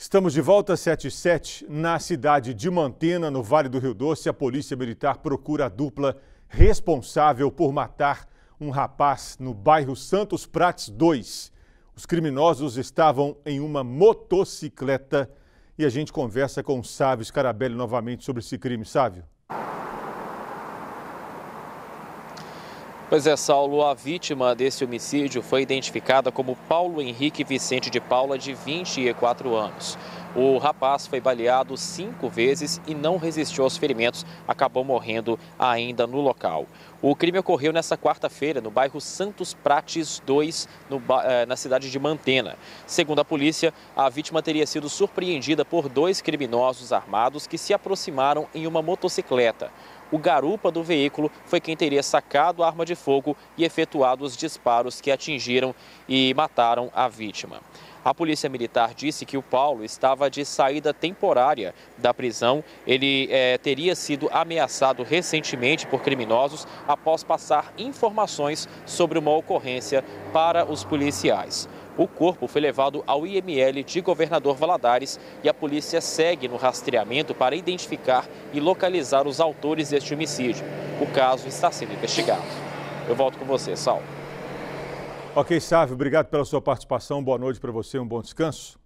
Estamos de volta às 77 na cidade de Mantena, no Vale do Rio Doce. A Polícia Militar procura a dupla responsável por matar um rapaz no bairro Santos Prates 2. Os criminosos estavam em uma motocicleta e a gente conversa com o Sávio Scarabelli novamente sobre esse crime. Sávio. Pois é, Saulo, a vítima desse homicídio foi identificada como Paulo Henrique Vicente de Paula, de 24 anos. O rapaz foi baleado cinco vezes e não resistiu aos ferimentos, acabou morrendo ainda no local. O crime ocorreu nesta quarta-feira no bairro Santos Prates 2, no, eh, na cidade de Mantena. Segundo a polícia, a vítima teria sido surpreendida por dois criminosos armados que se aproximaram em uma motocicleta o garupa do veículo foi quem teria sacado a arma de fogo e efetuado os disparos que atingiram e mataram a vítima. A polícia militar disse que o Paulo estava de saída temporária da prisão. Ele é, teria sido ameaçado recentemente por criminosos após passar informações sobre uma ocorrência para os policiais. O corpo foi levado ao IML de Governador Valadares e a polícia segue no rastreamento para identificar e localizar os autores deste homicídio. O caso está sendo investigado. Eu volto com você, Sal. Ok, Sávio, obrigado pela sua participação. Boa noite para você, um bom descanso.